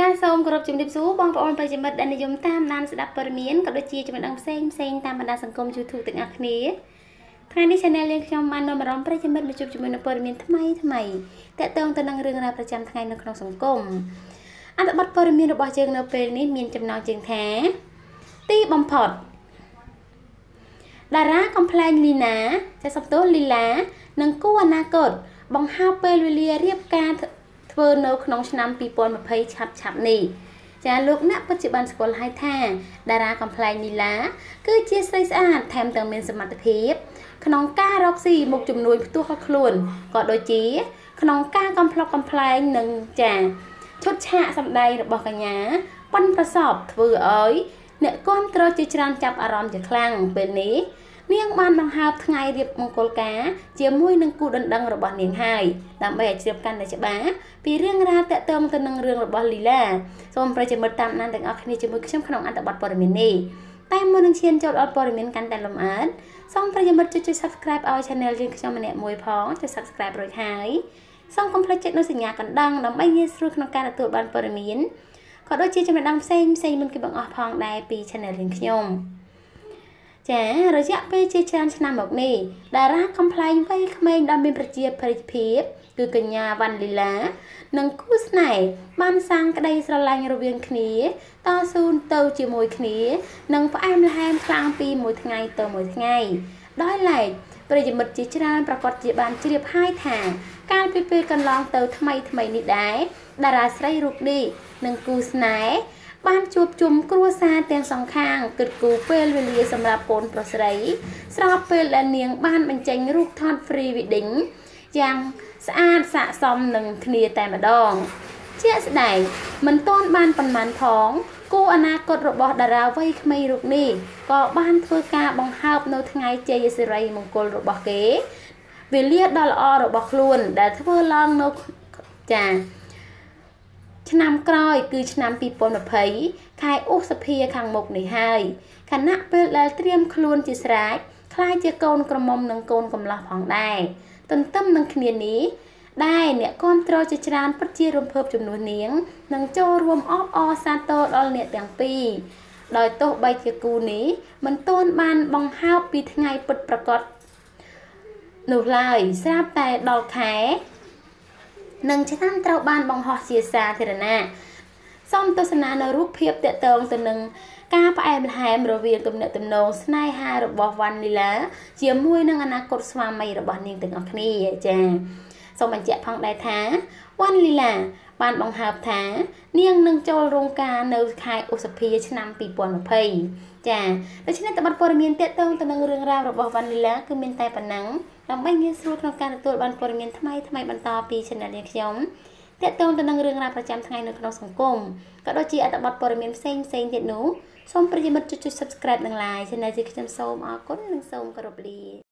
ចាសូមគោរពជំរាបសួរបងប្អូនប្រិយមិត្តដែលនិយមតាមដានស្ដាប់ព័ត៌មានក៏ដូចជាចំណេះដឹងផ្សេងផ្សេងតាមបណ្ដាសង្គម YouTube ទាំងអស់គ្នាថ្ងៃនេះ Channel យើងខ្ញុំបាននាំអារម្មណ៍ប្រិយមិត្តមកជួបជាមួយនឹងព័ត៌មានថ្មីថ្មីតកតងទៅនឹងរឿងរ៉ាវប្រចាំថ្ងៃនៅក្នុងសង្គមអត្ថបទព័ត៌មានរបស់យើងនៅពេលនេះមានចំណងជើងថាទីបំផុតតារាកំ pl ែងលីណាចាសំទោសលីឡា និងគូអនាគតបង្ហើបពេលវេលារៀបការ ធ្វើនៅក្នុងឆ្នាំ2020ឆាប់ឆាប់នេះចាលោកអ្នកពិតជាបានស្គាល់ហើយថាតារាកំ pl ែងនីឡា គឺជាស្រីស្អាតថែមទាំងមានសមត្ថភាព ក្នុងការរកស៊ីមុខជំនួយផ្ទាល់ខ្លួនក៏ដូចជា ក្នុងការកំ pl ុកកំ pl ែងនិងចាឈុតឆាកសម្ដែងរបស់កញ្ញាប៉ុនប្រសពធ្វើឲ្យអ្នកគាំទ្រជាច្រើនចាប់អារម្មណ៍ជាខ្លាំងពេលនេះ នាងបានបង្ហើបថ្ងៃរៀបមង្គលការជាមួយនឹងគូដណ្ដឹងរបស់នាងហើយដើម្បីឲ្យជ្រាបកាន់តែច្បាស់ពីរឿងរ៉ាវតាក់ទងទៅនឹងរឿងរបស់លីឡាសូមប្រិយមិត្តតាមដានទាំងអស់គ្នាជាមួយខ្ញុំក្នុងអត្ថបទព័ត៌មាននេះតែមុននឹងឈានចូលដល់ព័ត៌មានកាន់តែលម្អិតសូមប្រិយមិត្តជួយ Subscribe ឲ្យ Channel យើងខ្ញុំម្នាក់មួយផងចុច Subscribe រួចហើយសូមកុំភ្លេចចុចនូវសញ្ញាកណ្ដឹងដើម្បីងាយស្រួលក្នុងការទទួលបានព័ត៌មានក៏ដូចជាចំណេះដឹងផ្សេងផ្សេងមុនគេបង្អស់ផងដែរពី Channel យើងខ្ញុំ ចារយៈពេលជាច្រើនឆ្នាំមកនេះតារាកំ pl ែងវ័យក្មេងដ៏មានប្រជាប្រិយភាពគឺកញ្ញាវ៉ាន់លីឡា និងគូស្នេហ៍បានសាងក្តីស្រឡាញ់រវាងគ្នាតស៊ូទៅជាមួយគ្នា និងផ្អែមល្ហែមខ្លាំងពីមួយថ្ងៃទៅមួយថ្ងៃដោយឡែកប្រិយមិត្តជាច្រើនប្រកាសជាបានជ្រាបហើយថា កាលពីពេលកន្លងទៅថ្មីថ្មីនេះដែរតារាស្រីរូបនេះនិងគូស្នេហ៍ បានជួបជុំគ្រួសារទាំងសងខាងគិតគូរពេលវេលាសម្រាប់កូនប្រុសស្រី ស្របពេលដែលនាងបានបញ្ចេញរូបថត free wedding យ៉ាងស្អាតស័ក្តិសមនឹងគ្នាតែម្ដង ជាក់ស្ដែងមិនទាន់បានប៉ុន្មានផងគូអនាគតរបស់តារាវ័យក្មេងរូបនេះក៏បានធ្វើការបង្ហើបនៅថ្ងៃជ័យសិរីមង្គលរបស់គេវេលាដ៏ល្អរបស់ខ្លួនដែលធ្វើឡើងនៅចា ឆ្នាំក្រោយគឺឆ្នាំ2020ខែឧសភាខាងមុខនេះហើយខណៈពេលដែលត្រៀមខ្លួនជាស្រេចខ្លាចជាកូនក្រមុំនិងកូនកំឡោះផងដែរទន្ទឹមនឹងគ្នានេះដែរអ្នកគ្រប់គ្រងជាច្រើនពិតជារំភើបចំនួននាងនិងចូលរួមអបអរសាទរដល់អ្នកទាំងពីរដោយទោះបីជាគូនេះមិនទាន់បានបង្ហើបពីថ្ងៃពិតប្រកបនោះឡើយស្រាប់តែដល់ខែ និងឆ្នាំត្រូវបានបង្ហោះជាសាធារណៈសូមទស្សនានៅរូបភាពតកតងទៅនឹងការផ្អែមល្ហែមរវាងទំនាក់ទំនងស្នេហារបស់វ៉ាន់លីឡា ជាមួយនឹងអនាគតស្វាមីរបស់នាងទាំងអស់គ្នាចា៎សូមបញ្ជាក់ផងដែរថាវ៉ាន់លីឡាបានបង្ហើបថា នាងនឹងចូលរោងការនៅខែឧសភាឆ្នាំ2020 ចាដូច្នេះតបព័ត៌មានតកតងទៅនឹងរឿងរ៉ាវរបស់វ៉ាន់លីឡាគឺមានតែប៉ុណ្ណឹងដើម្បីងាយស្រួលក្នុងការទទួលបានព័ត៌មានថ្មីថ្មីបន្តពី Channel នេះខ្ញុំតកតងទៅនឹងរឿងរ៉ាវប្រចាំថ្ងៃនៅក្នុងសង្គមក៏ដូចជាអត្ថបទព័ត៌មានផ្សេងផ្សេងទៀតនោះសូមប្រិយមិត្តចុច Subscribe និង Like Channel នេះខ្ញុំសូមអរគុណនិងសូមគោរពលា